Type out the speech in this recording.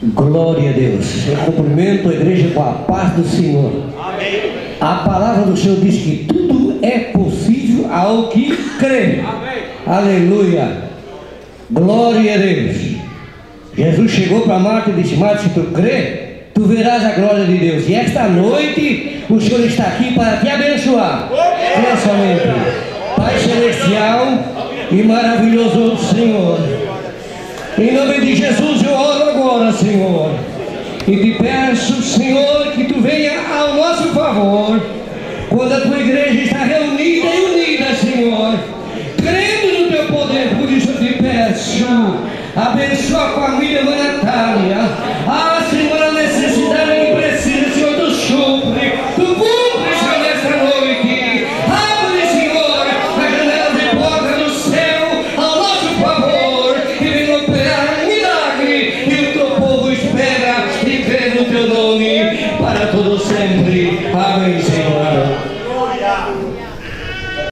Glória a Deus. Eu cumprimento a igreja com a paz do Senhor. Amém. A palavra do Senhor diz que tudo é possível ao que crê. Amém. Aleluia. Glória a Deus. Jesus chegou para Marta e disse: Marta, se tu crê, tu verás a glória de Deus. E esta noite o Senhor está aqui para te abençoar. Somente. Pai Celestial e maravilhoso Senhor. Em nome de Jesus eu oro. E te peço, Senhor, que tu venha ao nosso favor. Quando a tua igreja está reunida e unida, Senhor. Crendo no teu poder, por isso eu te peço. Abençoa a família Natália. para todo sempre. Amém, Senhor.